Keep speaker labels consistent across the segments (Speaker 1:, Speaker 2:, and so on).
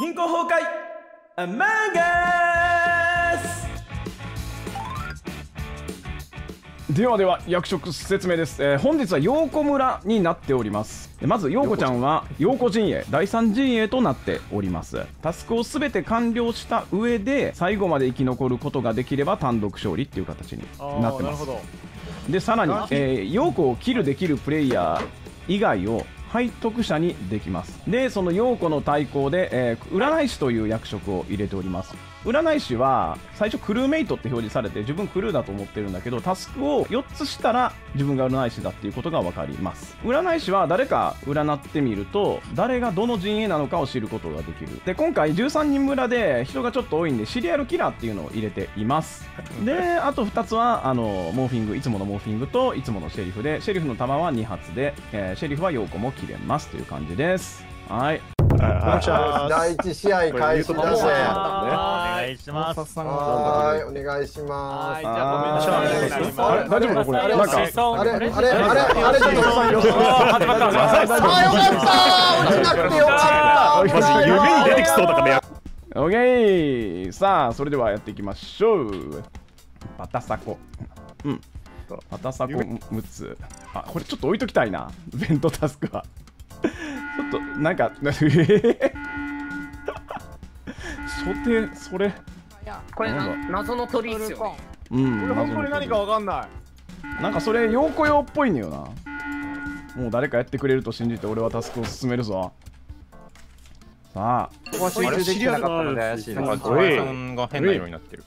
Speaker 1: 貧困崩壊アマンガス
Speaker 2: ではでは役職説明です、えー本日は陽子村になっております。えまず陽子ちゃんは陽子陣営第三陣営となっております。タスクをすべて完了した上で最後まで生き残ることができれば単独勝利っていう形になってます。でさらに、えー、陽子をキルできるプレイヤー以外を背徳者にできます。でその陽子の対抗で、えー占い師という役職を入れております。占い師は最初クルーメイトって表示されて自分クルーだと思ってるんだけどタスクを4つしたら自分が占い師だっていうことが分かります。占い師は誰か占ってみると誰がどの陣営なのかを知ることができる。で今回13人村で人がちょっと多いんでシリアルキラーっていうのを入れています。であと2つはあのモーフィングいつものモーフィングといつものシェリフでシェリフの弾は2発で、えーシェリフは陽子も切れますという感じです。はい。
Speaker 3: 第一試合開始だね。
Speaker 4: お願いします。
Speaker 3: はーい、お願いします。
Speaker 4: じゃあごめんなさい。
Speaker 2: あれ大丈夫かこれ
Speaker 3: あれ
Speaker 2: なんか
Speaker 3: あれあれあれあれちょっと
Speaker 4: 始まった
Speaker 3: あーよかった落ちなくてよかった。
Speaker 5: マジ夢に出てきそうだからね。
Speaker 2: オッケーさあそれではやっていきましょうバタサコうんバタサコ6つあこれちょっと置いときたいなベントタスクはちょっとなんかえー初手それ
Speaker 6: これ
Speaker 2: なん
Speaker 6: な謎の鳥っすよね。
Speaker 2: うん
Speaker 4: 本当に何かわかんない。
Speaker 2: なんかそれ陽子用っぽいんだよなもう誰かやってくれると信じて俺はタスクを進めるぞさあ
Speaker 7: ここは集中できてなかったので怪しい
Speaker 5: なんかエさんが変な色になってる。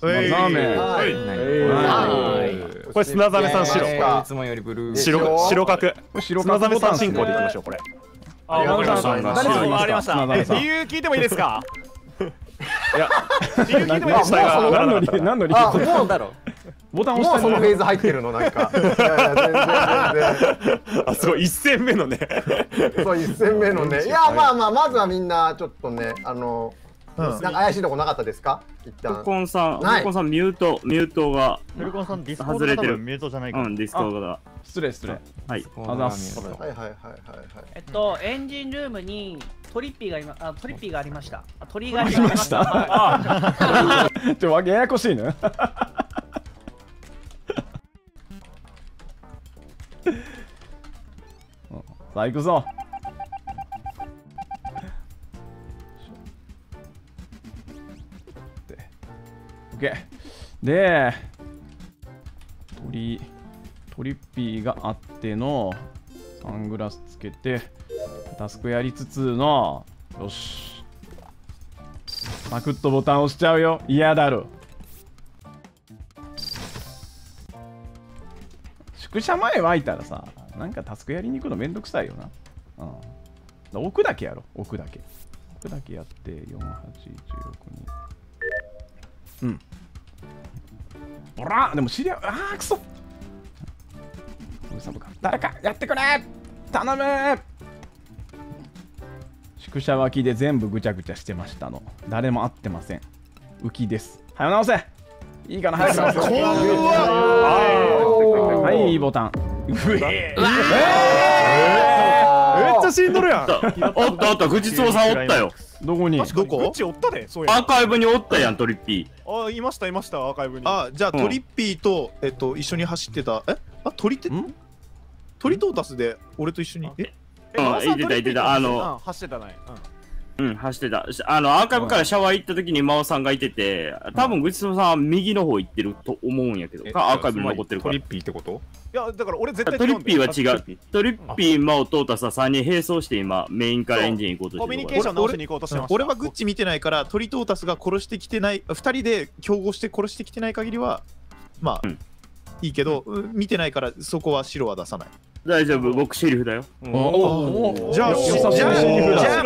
Speaker 2: ザーメン
Speaker 3: はい
Speaker 2: はい
Speaker 5: これ砂ザメさん白。
Speaker 7: いつもよりブルー。
Speaker 5: 白白角。
Speaker 2: 白
Speaker 5: 砂ザメさん進
Speaker 2: 進行でいきましょ
Speaker 5: 行でいきましょうこれ。
Speaker 4: あ、わかりました。
Speaker 2: 誰かいますか
Speaker 4: わかりました。
Speaker 2: 砂田さん
Speaker 4: え理由聞いてもいいですか？
Speaker 5: いや
Speaker 4: 理由聞いてもいいで
Speaker 2: 何の理由何の理
Speaker 3: あ、
Speaker 2: 由
Speaker 3: もう
Speaker 7: だろ。
Speaker 2: ボタン押
Speaker 3: もうそのフェーズ入ってるのなんか。いやいや全然全
Speaker 5: あすごい一戦目のね。
Speaker 3: 然。そう一戦目のね。いやまあまあまずはみんなちょっとねあのなんか怪しいとこなかったですか？一旦。
Speaker 8: コンさん、
Speaker 3: ない
Speaker 8: コンさんミュート、ミュートが、
Speaker 9: フェルコンさん、ディスコード
Speaker 8: 外れてる
Speaker 9: が多分ミュートじゃないかな。
Speaker 8: うん、ディスコードが。
Speaker 2: 失礼失礼
Speaker 8: はい。
Speaker 2: ありがとうございます
Speaker 3: はいはいはいはいはい。
Speaker 6: えっとエンジンルームにトリッピーが今あトリッピーがありました。あ鳥が
Speaker 2: ありました。
Speaker 6: は
Speaker 2: ちょわけややこしいね。さあ行くぞ。で OK で鳥トリッピーがあってのサングラスつけてタスクやりつつのよし。サクッとボタン押しちゃうよ。嫌だろ。宿舎前湧いたらさなんかタスクやりに行くのめんどくさいよな。うん。置くだけやろ。置くだけ。置くだけやって4816にうん。ほらでも知り合うあーくそ俺サブか誰かやってくれ。頼む宿舎脇で全部ぐちゃぐちゃしてましたの。誰も会ってません。浮きです。早直せ。いいかな早く直せ。はい。いいボタン。うえ
Speaker 5: めっちゃ死んどるやん。
Speaker 8: おった。おった、藤壺さんおったよ。
Speaker 2: どこに？
Speaker 4: どこ？こ？っちおったで。そうや。
Speaker 8: アーカイブにおったやん、トリッピ
Speaker 4: あ、いましたいましたアーカイブに。
Speaker 10: あじゃあ
Speaker 8: うん。
Speaker 10: トリッピーと、えっと一緒に走ってた。え？あ鳥って？
Speaker 2: ん？
Speaker 10: 鳥トータスで俺と一緒に？え？
Speaker 8: うん言ってた言ってたあの
Speaker 4: うん走ってたね。
Speaker 8: ー。うん、走ってた。しあの、アーカイブからシャワー行った時に真央さんがいてて、多分、藤壺さんは右の方行ってると思うんやけど、アーカイブに残ってるから
Speaker 5: トリ。ッピーってこと？
Speaker 4: いやだから俺絶対
Speaker 8: トリッピーは違う
Speaker 5: トリッピ。
Speaker 8: ー、真央、トータスは3人並走して今、メインからエンジン行こうと
Speaker 4: コミュニ
Speaker 8: してる
Speaker 4: ケーション直しに行こうとしてました。
Speaker 10: 俺はグッチ見てないから鳥トータスが殺してきてない二人で競合して殺してきてない限りはまあ、
Speaker 8: うん
Speaker 10: いいけどうん見てないからそこは白は出さない
Speaker 8: 大丈夫、僕シェリフだよ。
Speaker 10: じゃあ
Speaker 2: 優し。いシェリフ
Speaker 10: じゃあ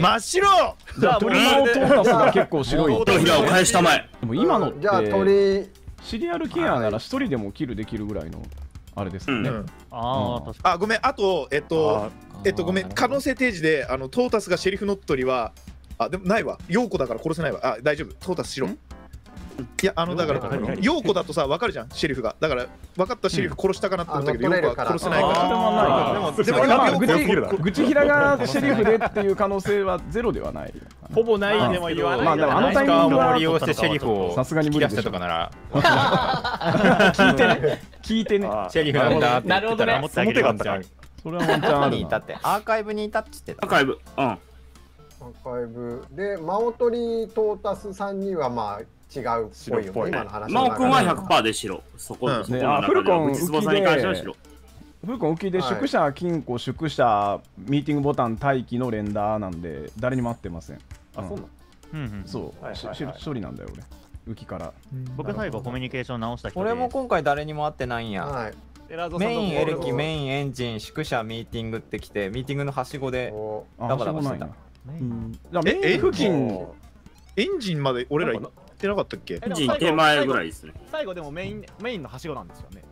Speaker 10: 真っ白。
Speaker 2: じゃあ鳥のトータスが結構白い。
Speaker 8: 手のひらを返したまえ。
Speaker 2: でも今の
Speaker 3: じゃあ鳥。
Speaker 2: シリアルケアなら一人でもキルできるぐらいのあれですよね、
Speaker 10: うん。
Speaker 9: ああ、確か
Speaker 10: あごめん。あとえっとえっとごめん。可能性提示であのトータスがシェリフ乗っ取りはあでもないわ。陽子だから殺せないわ。あ大丈夫。トータス白いやあのだから
Speaker 5: 何何
Speaker 10: 陽子だとさ分かるじゃんシェリフが。だから分かったシェリフ殺したかなって思ったけど陽子は殺せないから。でも
Speaker 5: でも
Speaker 2: 愚痴平がシェリフでっていう可能性はゼロではない
Speaker 4: ほぼないでも言わない
Speaker 2: まあでもあのタイミングは
Speaker 7: 利用してシェリフを
Speaker 2: さすがに無理でし
Speaker 7: たとかなら
Speaker 2: 聞いてね聞いてね
Speaker 7: シェリフなんだって言ってたら
Speaker 9: なるほどね
Speaker 5: その手があったか
Speaker 2: それはワンチャンあ
Speaker 7: アーカイブにいたって言ってた
Speaker 8: アーカイブ。うん。
Speaker 3: アーカイブでマオトリトータスさんにはまあ違うっぽいよ
Speaker 5: 白っぽい。
Speaker 3: ね今の話
Speaker 8: 真央君は
Speaker 3: 100
Speaker 8: 100%で白。そこ、
Speaker 10: うん
Speaker 8: そこの
Speaker 2: ねあ
Speaker 8: 中
Speaker 2: フルコン
Speaker 8: では。内坪さんに関しては白。
Speaker 2: フルコン浮きで
Speaker 3: はい。
Speaker 2: 宿舎金庫宿舎ミーティングボタン待機の連打なんで誰にも会ってません
Speaker 4: あそうなの？
Speaker 9: うんうん
Speaker 2: そう、
Speaker 4: はいはいはい。
Speaker 2: しし処理なんだよ俺。浮きから。
Speaker 9: 僕最後コミュニケーション直した人で。
Speaker 7: 俺も今回誰にも会ってないんや。
Speaker 3: はい。
Speaker 7: メインエレキ
Speaker 3: ン
Speaker 7: メインエンジン宿舎ミーティングってきてミーティングのはしごでダバダバしてた。
Speaker 2: うんメイン付近？
Speaker 10: エンジン？まで俺ら行ってなかったっけ？
Speaker 4: えでも
Speaker 8: 人手前ぐらいですね。
Speaker 4: 最後でもメインメインのはしごなんですよね。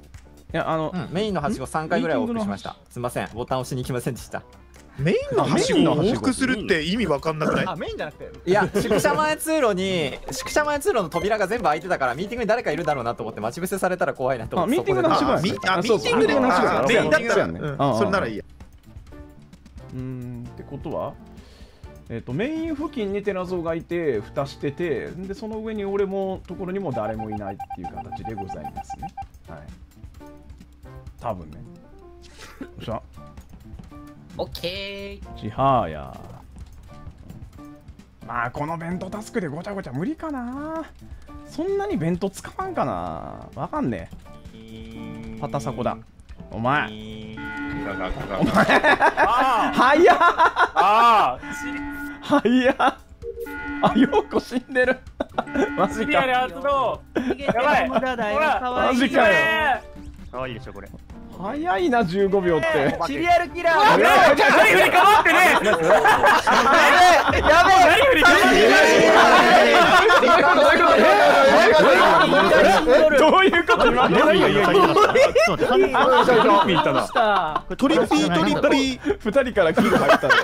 Speaker 2: いやあの、
Speaker 7: うん。メインのはしご3回ぐらい往復しました。すいません。ボタン押しに行きませんでした。
Speaker 10: メインのはしごを往復するって意味わかんなくない？
Speaker 4: あメインじゃなくて。
Speaker 7: いや宿舎前通路に宿舎前通路の扉が全部開いてたからミーティングに誰かいるだろうなと思って待ち伏せされたら怖いなと思って
Speaker 2: あミーティングのはしごや
Speaker 10: あミーティングで
Speaker 2: のはしご
Speaker 10: あメインだったらそれならいいや。
Speaker 2: うーん。ってことは？えっ、とメイン付近にテラゾがいて蓋しててでその上に俺もところにも誰もいないっていう形でございますね。はい。多分ね。よっしゃ。
Speaker 6: オッケー。
Speaker 2: ちはや。まあこの弁当タスクでごちゃごちゃ無理かな。そんなに弁当使わんかな。わかんねえ。パタサコだ。お前早っ。
Speaker 5: あ
Speaker 2: 早っ。あようこ死んでる。マジか。
Speaker 6: 逃げても無駄だよ。かわいい
Speaker 2: マジかよ。
Speaker 9: かわいいでしょこれ
Speaker 2: 早いな15秒って。
Speaker 6: シリアルキラー
Speaker 2: どういうこと？今の？
Speaker 9: いやいやいやいやちょっと？待って
Speaker 5: トリッピーいたな
Speaker 6: した
Speaker 10: トリッピートリッピー
Speaker 2: 二人からキル入ったの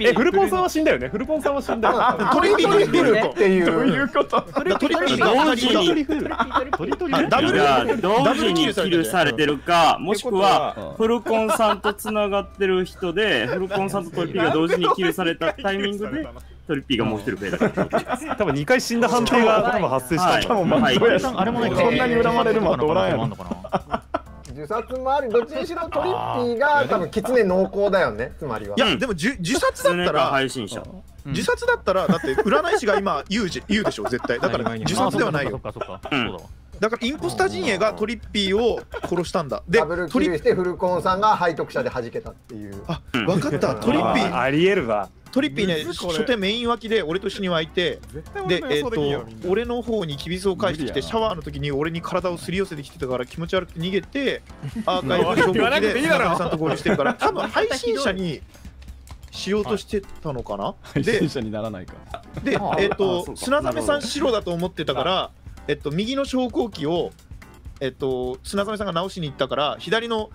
Speaker 5: えフルポンさんは死んだよねフルポンさんは死んだよ
Speaker 10: トリッピートリッピー
Speaker 3: ってい
Speaker 2: どういう
Speaker 3: う
Speaker 2: こと？
Speaker 10: トリッピーが
Speaker 8: 同時に
Speaker 10: 二人いた
Speaker 9: トリトリ
Speaker 10: あダブル
Speaker 8: いや同時にキルされてるか、もしくは
Speaker 2: うん
Speaker 8: フルコンさんとつながってる人で、フルコンさんとトリッピーが同時にキルされたタイミングで、トリッピーがもう一人増えたから。
Speaker 5: 多分2回死んだ判定が多分発生した
Speaker 8: はい。
Speaker 2: しかもまあ
Speaker 8: はい。
Speaker 9: あれもない
Speaker 2: そんなに恨まれるまとおらんやろ
Speaker 9: あんのかな
Speaker 3: 自殺もありどっちにしろトリッピーが多分キツネ濃厚だよね。つまりは。い
Speaker 10: やでもじゅ自殺だったら
Speaker 8: 配信者。
Speaker 10: 自殺だったらだって占い師が今言うじ言うでしょ絶対。だから自殺ではないよ。
Speaker 9: そっかそっかそっか。
Speaker 8: うん。
Speaker 9: そうだわ
Speaker 10: だからインポスター陣営がトリッピーを殺したんだ。で
Speaker 3: ダブル
Speaker 10: トリッ
Speaker 3: キルしてフルコンさんが背徳者で弾けたっていう。
Speaker 10: あ分かった。トリッピー。
Speaker 5: あありえるわ。
Speaker 10: トリッピーね初手メイン脇で俺と一緒に湧いて
Speaker 4: 絶対
Speaker 10: でえっ、
Speaker 4: 俺の予想できんよみん
Speaker 10: と
Speaker 4: な。
Speaker 10: 俺の方にキビスを返してきてシャワーの時に俺に体をすり寄せてきてたから気持ち悪くて逃げて アーカイブの証
Speaker 4: 言わなく
Speaker 10: 拠で中さんと合流してるから 多分配信者にしようとしてたのかな、で
Speaker 2: 配信者にならないか
Speaker 10: で
Speaker 8: あ、
Speaker 10: えっ、
Speaker 8: あ
Speaker 10: と砂ザメさん白だと思ってたから、えっと、右の昇降機を、えっと、砂ザメさんが直しに行ったから、左の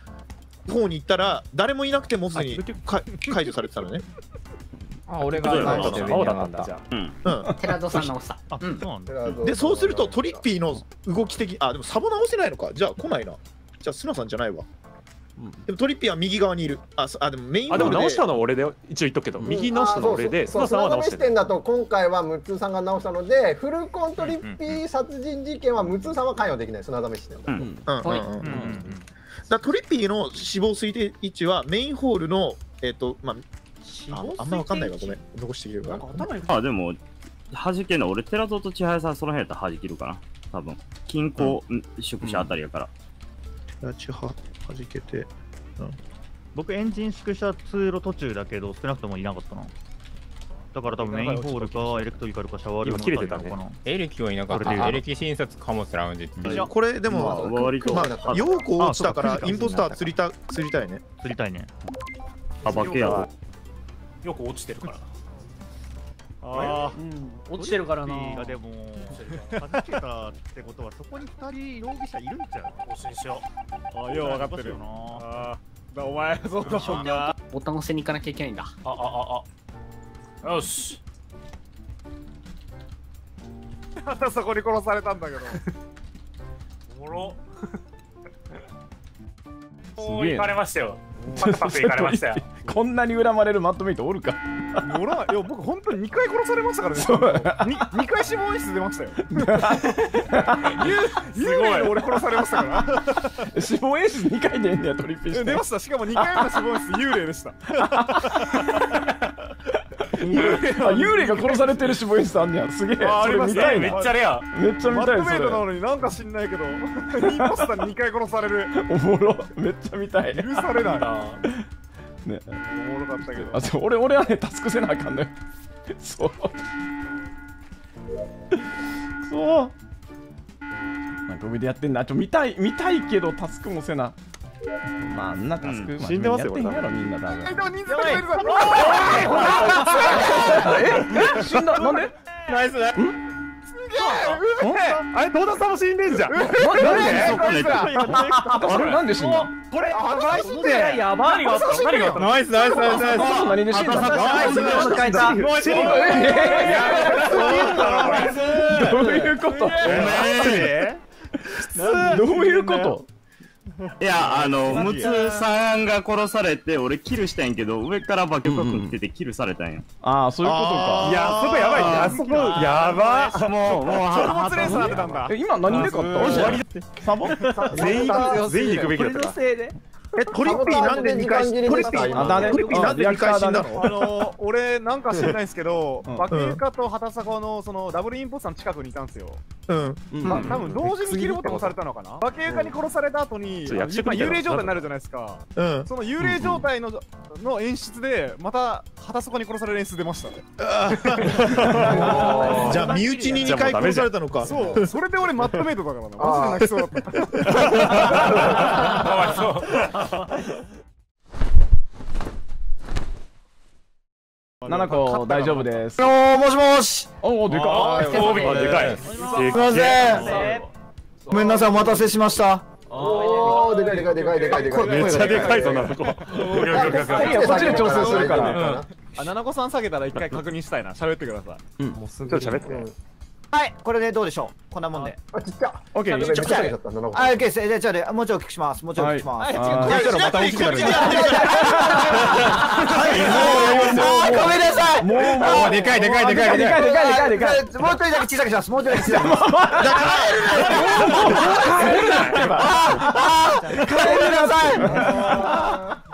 Speaker 10: 方に行ったら、誰もいなくてもうすでにか解除されてたのね。
Speaker 7: あ俺が直して上に
Speaker 5: 青
Speaker 7: 上がった
Speaker 5: だったんだじゃ
Speaker 8: うん。
Speaker 10: うん、
Speaker 6: 寺戸さん直した
Speaker 9: あそうなんだ
Speaker 10: で、そうするとトリッピーの動き的、あ、でもサボ直せないのか。じゃあ来ないな。じゃあ砂さんじゃないわ。でもトリッピーは右側にいる。あ、そあでもメイン
Speaker 5: あ
Speaker 10: ボールで。
Speaker 5: でも直したのは俺で一応言っとくけど。右直したのは俺で
Speaker 3: そう
Speaker 5: 砂さんは直してる
Speaker 3: だと今回はムツーさんが直したのでフルコントリッピー殺人事件はムツーさんは関与できない。砂ザメ視点だと、
Speaker 8: うん。
Speaker 10: うん。うん。うんうん。
Speaker 9: うん。
Speaker 10: だトリッピーの死亡推定位置はメインホールの、えっ、と、まあ、ああんまわかんないわ、ごめん。残してきてるから。
Speaker 8: あ、でも、弾けんの、俺、テラゾと千早さん、その辺やったら弾けるかな。多分。均衡、宿舎あたりやから。
Speaker 10: ラチは弾けて。
Speaker 9: 僕エンジン宿舎通路途中だけど少なくともいなかったな。だから多分メインホールかエレクトリカルかシャワールーム
Speaker 5: 今切れてたね
Speaker 9: のあたりな
Speaker 7: エレキはいなかっ
Speaker 9: これで
Speaker 7: たエレキ診察貨物ラウンジって
Speaker 10: これで
Speaker 8: まあ
Speaker 10: も、
Speaker 8: 割と。
Speaker 10: まあ、陽子落ちたからインポスター釣りた釣りたいね。
Speaker 9: な釣りたいね。
Speaker 8: 幅けやろ。
Speaker 4: よく落ちてるからあ
Speaker 6: 落ちてるからな。
Speaker 9: がでも弾けたってことはそこに2人容疑者いるんちゃう？
Speaker 4: あ、しよう。あ、よう分かってる
Speaker 9: よ。な。
Speaker 4: あお前、そうだもんな。あ、
Speaker 6: ボタン押してに行かなきゃいけないんだ。
Speaker 4: あ、あ、あ。よし。
Speaker 5: またそこに殺されたんだけど。
Speaker 4: おもろ。
Speaker 2: す
Speaker 4: おー行
Speaker 2: げえな
Speaker 4: かれましたよ。パクパク行かれましたよ
Speaker 2: こんなに恨まれるマットメイトおるか？
Speaker 5: おらん。いや僕本当に2回殺されましたからね。
Speaker 2: そう。
Speaker 5: に2回死亡演出出ましたよ。幽霊で俺殺されましたから。
Speaker 2: 死亡演出2回でんねやトリッピーして。
Speaker 5: 出ました。しかも2回目の死亡演出幽霊でした。
Speaker 2: あ幽霊が殺されてる死亡演出あんねや。すげえ。それ
Speaker 5: あありました
Speaker 2: 見たいな。
Speaker 4: めっちゃレア。
Speaker 2: めっちゃ見
Speaker 5: マットメイトなのになんか知んないけどインポスターに2回殺される。
Speaker 2: おもろ。めっちゃ見たい。
Speaker 5: 許されないな
Speaker 2: ね。
Speaker 5: おもろかったけど。
Speaker 2: あ俺俺はねタスクせなあかんのよ。そう。そう。なんか上でやってんな。ちょ見たい見たいけどタスクもせな。まああんなタスク、
Speaker 5: うん。
Speaker 2: まあ
Speaker 5: 死んでますよ
Speaker 2: みんな多分。
Speaker 5: でも人数足りてるぞ
Speaker 2: え？死んだ？なんで？
Speaker 5: ナイスナイスあれ、東田さんも死んでんじゃん。
Speaker 2: ななんで？
Speaker 8: そこね
Speaker 2: あれなんで死んだ？
Speaker 5: これ、あ、マジで。
Speaker 6: やばい
Speaker 4: 何があった何があった
Speaker 5: ナイス、ナイス、ナイス、ナイス。
Speaker 2: 何で死んだ
Speaker 7: ナイス変えた
Speaker 5: もう死に
Speaker 2: どういうことどういうこと
Speaker 8: いや、あの、ムツさんが殺されて、俺キルしたんやけど、上からバケコ君来ててキルされたんや。
Speaker 2: ああそういうことか。
Speaker 5: いや、あそこやばいね。あそこ、やば。
Speaker 8: もう、もう、
Speaker 5: そのもつレースになってたんだ。
Speaker 2: え。今何で勝った終わりサボ？
Speaker 5: 全員、全員行くべきだった
Speaker 10: えトリッピーなんで2回
Speaker 3: 時間切れでした
Speaker 10: トリッピー
Speaker 2: あだね。
Speaker 10: トリッピーなんで2回死んだの？
Speaker 5: あの俺なんか知らないですけど、
Speaker 2: うん。
Speaker 5: バケカと畑坂のそのダブルインポスターの近くにいたんですよ。
Speaker 10: うん。
Speaker 2: うん
Speaker 5: ま多分同時にキルボタン押されたのかな？バケカに殺された後に、幽霊状態になるじゃないですか。
Speaker 10: うん。
Speaker 5: その幽霊状態のの演出でまた畑底に殺される演出出ました。ね。
Speaker 10: じゃあ身内に2回殺されたのか。
Speaker 5: そう、それで俺マットメイトだからな。マジで泣きそうだった。
Speaker 4: かわいそう
Speaker 2: 七個大丈夫です。
Speaker 7: おーもしもし。
Speaker 2: おおでか
Speaker 4: あ
Speaker 2: い
Speaker 4: ーでかい。
Speaker 7: すいません。ごめんなさいお待たせしました。
Speaker 3: おーでかいでかいでかいでかい。でかい
Speaker 4: めっちゃでかいぞなそこ
Speaker 2: いやこっちで調整するから
Speaker 5: あ、七子さん下げたら一回確認したいな。喋ってください。
Speaker 10: ちょっと喋って
Speaker 7: はいこれでどうでしょう？こんなもんで。
Speaker 3: あちっちゃ。
Speaker 2: オッケー
Speaker 3: めっちゃ下げちゃった7個
Speaker 7: はい OK です。じゃあちょっともうちょいお聞きします。もうちょいお聞きします。
Speaker 2: あーそしたらまた大きくなる
Speaker 7: あーごめんなさい。
Speaker 2: もうもうでかいでかいでかいでかいでかいでかいでかい
Speaker 7: もうちょいだけ小さくしますもうちょいだけ小さくします帰ってください